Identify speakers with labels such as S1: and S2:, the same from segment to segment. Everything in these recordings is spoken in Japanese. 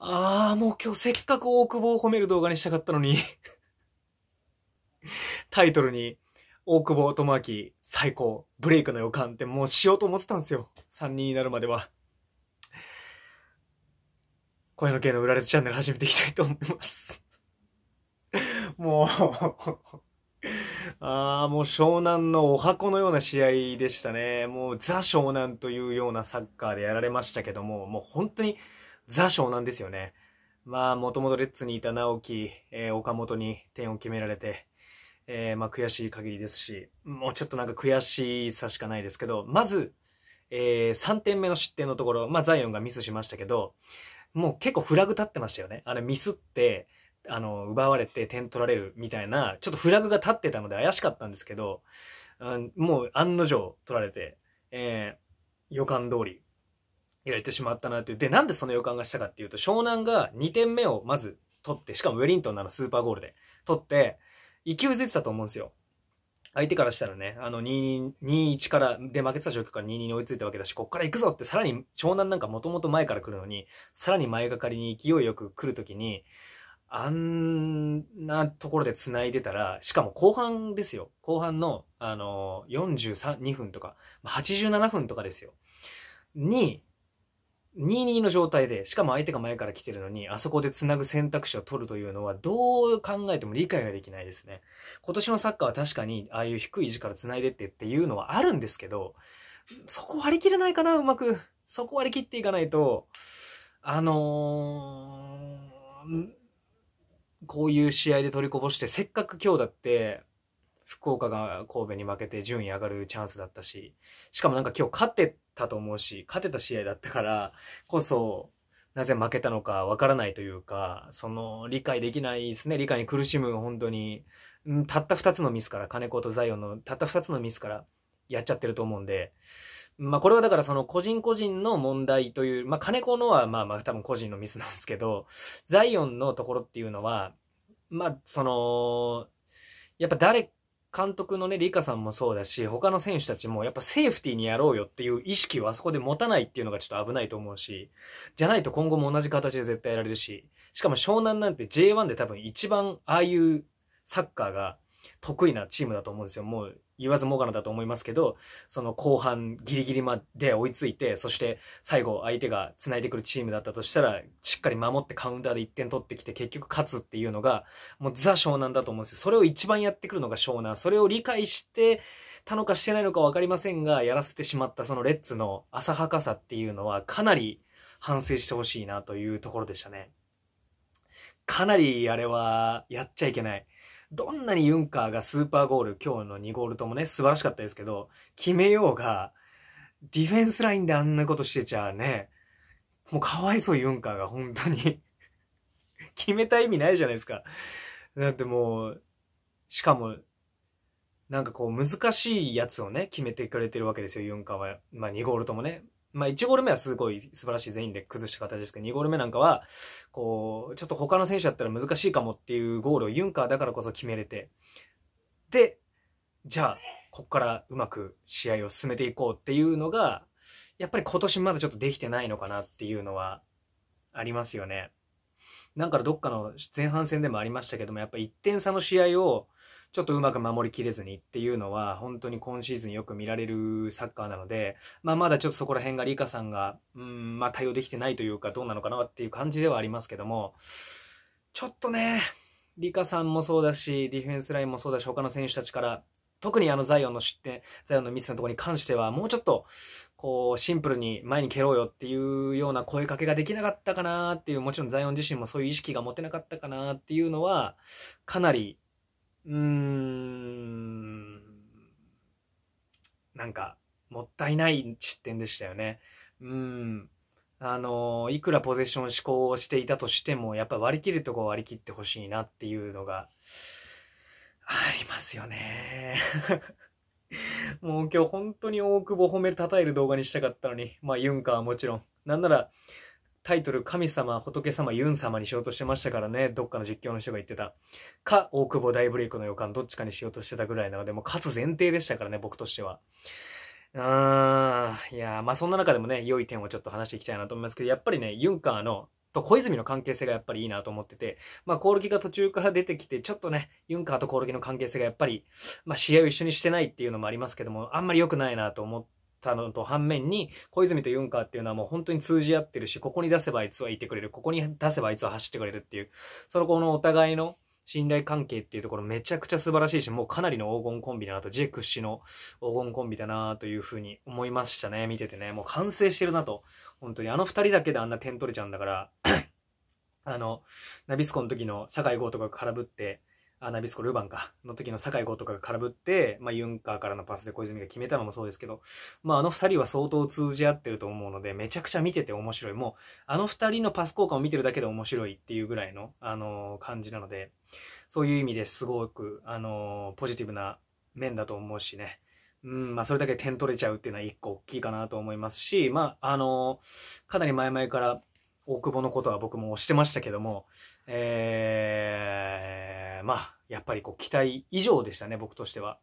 S1: あー、もう今日せっかく大久保を褒める動画にしたかったのに タイトルに、大久保智明最高、ブレイクの予感ってもうしようと思ってたんですよ。3人になるまでは。声の系の裏列チャンネル始めていきたいと思います もうああ、もう湘南のお箱のような試合でしたね。もうザ湘南というようなサッカーでやられましたけども、もう本当にザ湘南ですよね。まあ、もともとレッツにいた直樹、えー、岡本に点を決められて、えー、まあ悔しい限りですし、もうちょっとなんか悔しさしかないですけど、まず、えー、3点目の失点のところ、まあザイオンがミスしましたけど、もう結構フラグ立ってましたよね。あれミスって、あの、奪われて点取られるみたいな、ちょっとフラグが立ってたので怪しかったんですけど、うん、もう案の定取られて、えー、予感通りやれてしまったなっていう。で、なんでその予感がしたかっていうと、湘南が2点目をまず取って、しかもウェリントンなのスーパーゴールで取って、勢いづいてたと思うんですよ。相手からしたらね、あの2、2-1から、で負けてた状況から2-2に追いついたわけだし、こっから行くぞってさらに湘南なんかもともと前から来るのに、さらに前がかりに勢いよく来るときに、あんなところで繋いでたら、しかも後半ですよ。後半の、あの43、2分とか、87分とかですよ。に、2-2の状態で、しかも相手が前から来てるのに、あそこで繋ぐ選択肢を取るというのは、どう考えても理解ができないですね。今年のサッカーは確かに、ああいう低い位置から繋いでってっていうのはあるんですけど、そこ割り切れないかな、うまく。そこ割り切っていかないと、あのー、こういう試合で取りこぼして、せっかく今日だって、福岡が神戸に負けて順位上がるチャンスだったし、しかもなんか今日勝ってたと思うし、勝てた試合だったからこそ、なぜ負けたのかわからないというか、その理解できないですね。理解に苦しむ本当に、たった二つのミスから、金子とザイオンのたった二つのミスからやっちゃってると思うんで、まあこれはだからその個人個人の問題という、まあ金子のはまあまあ多分個人のミスなんですけど、ザイオンのところっていうのは、まあその、やっぱ誰監督のね、リカさんもそうだし、他の選手たちもやっぱセーフティーにやろうよっていう意識はあそこで持たないっていうのがちょっと危ないと思うし、じゃないと今後も同じ形で絶対やられるし、しかも湘南なんて J1 で多分一番ああいうサッカーが得意なチームだと思うんですよ。もう言わずもがなだと思いますけど、その後半ギリギリまで追いついて、そして最後相手が繋いでくるチームだったとしたら、しっかり守ってカウンターで1点取ってきて結局勝つっていうのが、もうザ湘南だと思うんですよ。それを一番やってくるのが湘南。それを理解してたのかしてないのか分かりませんが、やらせてしまったそのレッツの浅はかさっていうのはかなり反省してほしいなというところでしたね。かなりあれはやっちゃいけない。どんなにユンカーがスーパーゴール、今日の2ゴールともね、素晴らしかったですけど、決めようが、ディフェンスラインであんなことしてちゃね、もうかわいそうユンカーが本当に決めた意味ないじゃないですか。だってもう、しかも、なんかこう難しいやつをね、決めてくれてるわけですよ、ユンカーは。まあ2ゴールともね。まあ1ゴール目はすごい素晴らしい全員で崩した形ですけど、2ゴール目なんかは、こう、ちょっと他の選手だったら難しいかもっていうゴールをユンカーだからこそ決めれて、で、じゃあ、こっからうまく試合を進めていこうっていうのが、やっぱり今年まだちょっとできてないのかなっていうのはありますよね。なんかどっかの前半戦でもありましたけども、やっぱ1点差の試合をちょっとうまく守りきれずにっていうのは、本当に今シーズンよく見られるサッカーなので、まあまだちょっとそこら辺がリカさんが、うん、まあ対応できてないというか、どうなのかなっていう感じではありますけども、ちょっとね、リカさんもそうだし、ディフェンスラインもそうだし、他の選手たちから、特にあのザイオンの失点、ザイオンのミスのところに関しては、もうちょっと、こう、シンプルに前に蹴ろうよっていうような声かけができなかったかなっていう、もちろんザイオン自身もそういう意識が持てなかったかなっていうのは、かなりうーん、なんか、もったいない失点でしたよね。うん。あの、いくらポゼッション思考をしていたとしても、やっぱ割り切るとこ割り切ってほしいなっていうのが、ありますよね。もう今日本当に大久保褒める称える動画にしたかったのに、まあユンカーはもちろん。なんなら、タイトル神様、仏様、ユン様にしようとしてましたからね。どっかの実況の人が言ってた。か、大久保大ブレイクの予感、どっちかにしようとしてたぐらいなので、もう勝つ前提でしたからね、僕としては。うーん、いやまあそんな中でもね、良い点をちょっと話していきたいなと思いますけど、やっぱりね、ユンカーのと小泉の関係性がやっぱりいいなと思ってて、まあ、コオロギが途中から出てきて、ちょっとね、ユンカーとコオロギの関係性がやっぱり、まあ、試合を一緒にしてないっていうのもありますけども、あんまり良くないなと思ったのと反面に、小泉とユンカーっていうのはもう本当に通じ合ってるし、ここに出せばあいつはいてくれる、ここに出せばあいつは走ってくれるっていう、そのこのお互いの、信頼関係っていうところめちゃくちゃ素晴らしいし、もうかなりの黄金コンビだなと、J 屈指の黄金コンビだなというふうに思いましたね、見ててね。もう完成してるなと。本当にあの二人だけであんな点取れちゃうんだから あの、ナビスコの時の酒井豪とか空振って、あ、ナビスコルバンか、の時の酒井豪とかが空振って、まあ、ユンカーからのパスで小泉が決めたのもそうですけど、まあ、あの二人は相当通じ合ってると思うので、めちゃくちゃ見てて面白い。もう、あの二人のパス交換を見てるだけで面白いっていうぐらいの、あのー、感じなので、そういう意味ですごく、あのー、ポジティブな面だと思うしね。うん、まあ、それだけ点取れちゃうっていうのは一個大きいかなと思いますし、まあ、あのー、かなり前々から、大久保のことは僕も推してましたけども、えー、まあ、やっぱりこう期待以上でしたね、僕としては。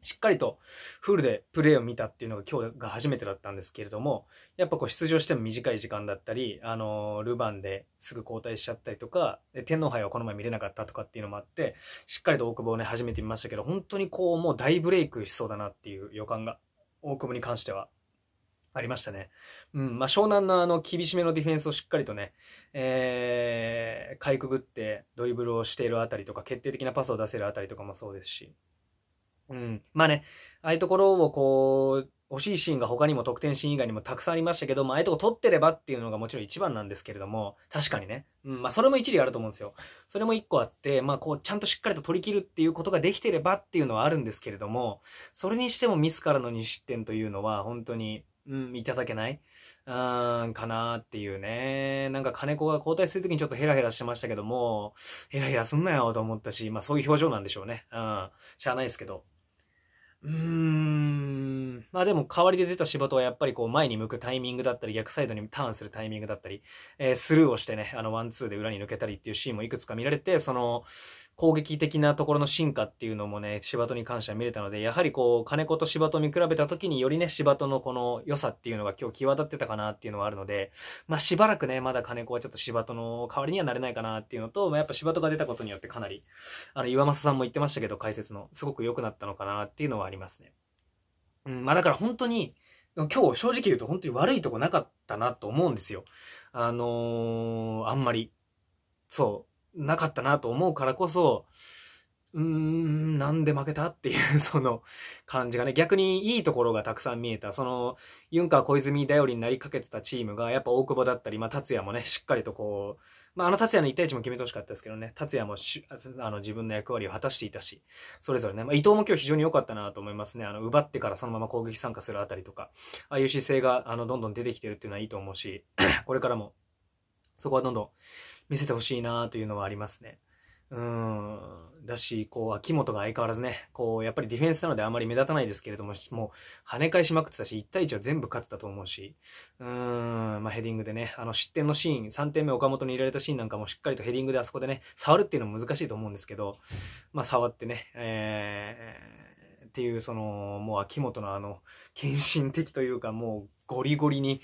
S1: しっかりとフルでプレーを見たっていうのが今日が初めてだったんですけれども、やっぱこう出場しても短い時間だったり、あの、ルヴァンですぐ交代しちゃったりとか、天皇杯はこの前見れなかったとかっていうのもあって、しっかりと大久保をね、初めて見ましたけど、本当にこう、もう大ブレイクしそうだなっていう予感が、大久保に関してはありましたね。うん、まあ、湘南のあの、厳しめのディフェンスをしっかりとね、えー、かいくぐってドリブルをしているあたりとか、決定的なパスを出せるあたりとかもそうですし。うん。まあね、ああいうところをこう、惜しいシーンが他にも得点シーン以外にもたくさんありましたけど、まあ、ああいうとこ取ってればっていうのがもちろん一番なんですけれども、確かにね。うん、まあ、それも一理あると思うんですよ。それも一個あって、まあ、こう、ちゃんとしっかりと取り切るっていうことができてればっていうのはあるんですけれども、それにしてもミスからの2失点というのは、本当に、うん、いただけない？うん、かなっていうね。なんか金子が交代するときにちょっとヘラヘラしてましたけども、ヘラヘラすんなよと思ったし、まあそういう表情なんでしょうね。うん、しゃあないですけど。うーん。まあでも代わりで出た仕事はやっぱりこう前に向くタイミングだったり逆サイドにターンするタイミングだったり、えー、スルーをしてね、あのワンツーで裏に抜けたりっていうシーンもいくつか見られて、その、攻撃的なところの進化っていうのもね、柴戸に関しては見れたので、やはりこう、金子と柴戸見比べた時によりね、柴戸のこの良さっていうのが今日際立ってたかなっていうのはあるので、まあしばらくね、まだ金子はちょっと柴戸の代わりにはなれないかなっていうのと、まあやっぱ柴戸が出たことによってかなり、あの、岩政さんも言ってましたけど、解説の、すごく良くなったのかなっていうのはありますりますね。うん、まあだから本当に、今日正直言うと本当に悪いとこなかったなと思うんですよ。あのー、あんまり。そう、なかったなと思うからこそ、うーん、なんで負けたっていう その感じがね、逆にいいところがたくさん見えた。その、ユンカー小泉頼りになりかけてたチームが、やっぱ大久保だったり、まあ、達也もね、しっかりとこう、まあ、あの達也の1対1も決めてほしかったですけどね、達也もあの自分の役割を果たしていたし、それぞれね、まあ、伊藤も今日非常に良かったなと思いますね。あの、奪ってからそのまま攻撃参加するあたりとか、ああいう姿勢が、あの、どんどん出てきてるっていうのはいいと思うし、これからも、そこはどんどん見せてほしいなというのはありますね。うん。だし、こう、秋元が相変わらずね、こう、やっぱりディフェンスなのであまり目立たないですけれども、もう、跳ね返しまくってたし、1対1は全部勝ってたと思うし、うん、まあ、ヘディングでね、あの、失点のシーン、3点目岡本に入れられたシーンなんかもしっかりとヘディングであそこでね、触るっていうのも難しいと思うんですけど、まあ、触ってね、えー、っていう、その、もう秋元のあの、献身的というか、もう、ゴリゴリに、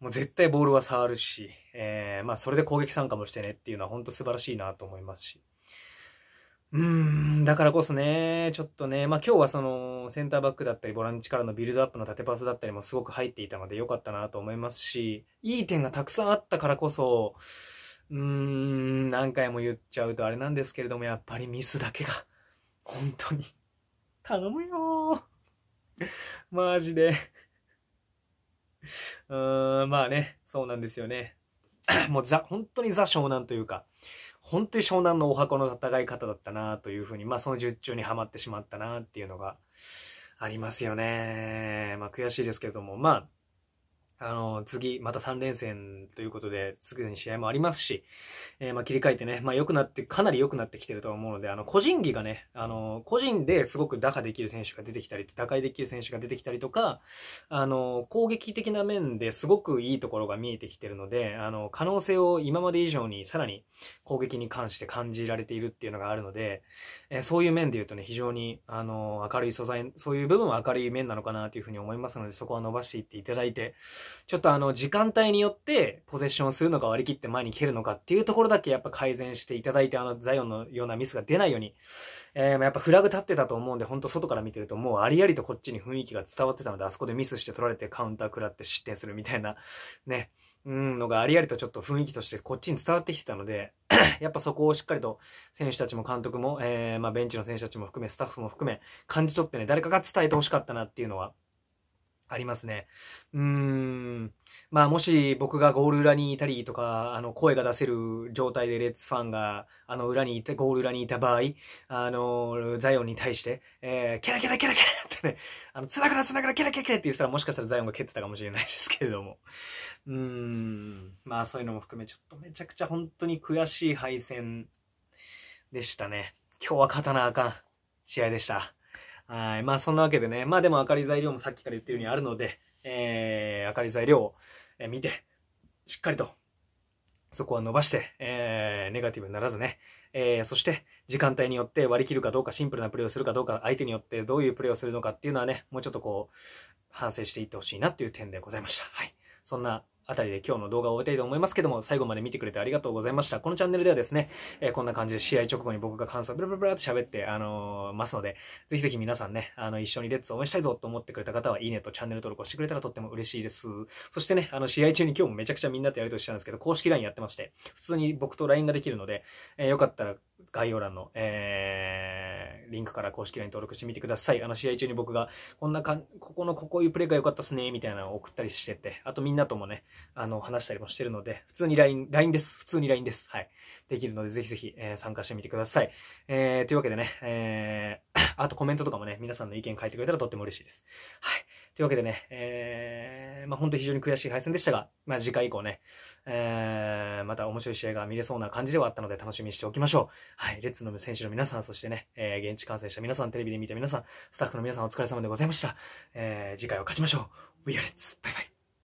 S1: もう絶対ボールは触るし、えー、まあそれで攻撃参加もしてねっていうのは本当素晴らしいなと思いますし。うーん、だからこそね、ちょっとね、まあ今日はそのセンターバックだったりボランチからのビルドアップの縦パスだったりもすごく入っていたので良かったなと思いますし、いい点がたくさんあったからこそ、うーん、何回も言っちゃうとあれなんですけれども、やっぱりミスだけが、本当に、頼むよーマジでうーん、まあね、そうなんですよね。もうザ、本当にザ湘南というか、本当に湘南のお箱の戦い方だったなというふうに、まあその術中にはまってしまったなっていうのがありますよね。まあ悔しいですけれども、まあ、あの、次、また3連戦ということで、次に試合もありますし、えー、まあ切り替えてね、まあ良くなって、かなり良くなってきてると思うので、あの、個人技がね、あの、個人ですごく打破できる選手が出てきたり、打開できる選手が出てきたりとか、あの、攻撃的な面ですごくいいところが見えてきてるので、あの、可能性を今まで以上にさらに攻撃に関して感じられているっていうのがあるので、えー、そういう面で言うとね、非常に、あの、明るい素材、そういう部分は明るい面なのかなというふうに思いますので、そこは伸ばしていっていただいて、ちょっとあの、時間帯によって、ポゼッションするのか割り切って前に蹴るのかっていうところだけやっぱ改善していただいて、あの、ザイオンのようなミスが出ないように、えー、やっぱフラグ立ってたと思うんで、本当外から見てると、もうありありとこっちに雰囲気が伝わってたので、あそこでミスして取られてカウンター食らって失点するみたいな、ね、うん、のがありありとちょっと雰囲気としてこっちに伝わってきてたので、やっぱそこをしっかりと選手たちも監督も、えー、まあベンチの選手たちも含め、スタッフも含め、感じ取ってね、誰かが伝えてほしかったなっていうのは、ありますね。うーん。まあ、もし僕がゴール裏にいたりとか、あの、声が出せる状態でレッツファンが、あの、裏にいて、ゴール裏にいた場合、あの、ザイオンに対して、えー、キャラキャラキャラキャラってね、あの、繋がら繋がらキャラキャラキャラって言ったらもしかしたらザイオンが蹴ってたかもしれないですけれども。うーん。まあ、そういうのも含め、ちょっとめちゃくちゃ本当に悔しい敗戦でしたね。今日は勝たなあかん試合でした。はい。まあそんなわけでね。まあでも明かり材料もさっきから言ってるようにあるので、えー、明かり材料を見て、しっかりとそこは伸ばして、えー、ネガティブにならずね。えー、そして、時間帯によって割り切るかどうか、シンプルなプレーをするかどうか、相手によってどういうプレーをするのかっていうのはね、もうちょっとこう、反省していってほしいなっていう点でございました。はい。そんなあたりで今日の動画を終えたいと思いますけども、最後まで見てくれてありがとうございました。このチャンネルではですね、えー、こんな感じで試合直後に僕が感想ブラブラブラって喋って、あのー、ますので、ぜひぜひ皆さんね、あの、一緒にレッツを応援したいぞと思ってくれた方は、いいねとチャンネル登録をしてくれたらとっても嬉しいです。そしてね、あの、試合中に今日もめちゃくちゃみんなとやりとりしたんですけど、公式 LINE やってまして、普通に僕と LINE ができるので、えー、よかったら概要欄の、えー、リンクから公式 LINE 登録してみてください。あの、試合中に僕が、こんなかん、ここのこういうプレイが良かったっすね、みたいなのを送ったりしてて、あとみんなともね、あの、話したりもしてるので、普通に LINE、LINE です。普通に LINE です。はい。できるので、ぜひぜひ、えー、参加してみてください。えー、というわけでね、えー、あとコメントとかもね、皆さんの意見書いてくれたらとっても嬉しいです。はい。というわけでね、えー、まあ本当非常に悔しい敗戦でしたが、まあ次回以降ね、えー、また面白い試合が見れそうな感じではあったので楽しみにしておきましょう。はい、レッツの選手の皆さん、そしてね、えー、現地観戦した皆さん、テレビで見た皆さん、スタッフの皆さんお疲れ様でございました。えー、次回は勝ちましょう。We are Let's! バイバイ。